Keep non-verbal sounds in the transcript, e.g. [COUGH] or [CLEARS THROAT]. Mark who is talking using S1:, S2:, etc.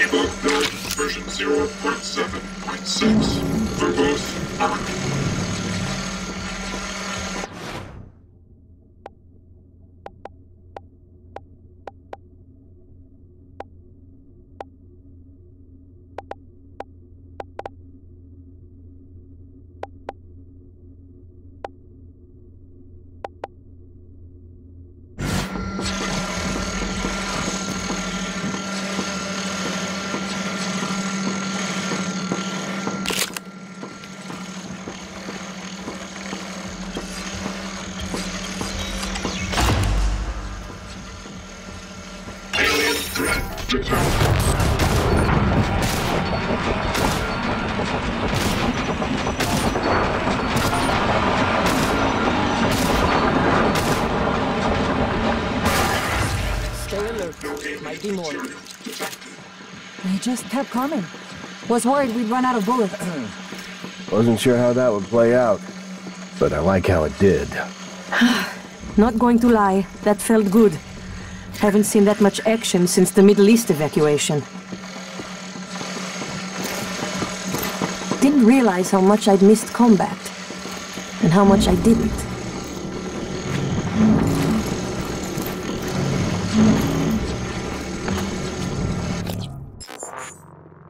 S1: Debug version 0.7.6.
S2: They just kept coming. Was worried we'd run out of bullets. [CLEARS THROAT]
S3: Wasn't sure how that would play out, but I like how it did. [SIGHS]
S2: Not going to lie, that felt good. Haven't seen that much action since the Middle East evacuation. Didn't realize how much I'd missed combat. And how much I didn't.